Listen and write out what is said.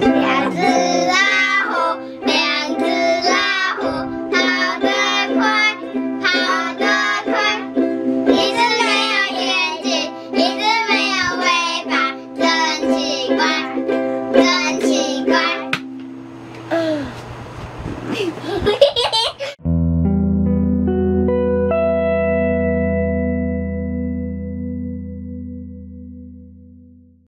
两只老虎两只老虎跑得快跑得快一只没有眼睛一只没有尾巴真奇怪真奇怪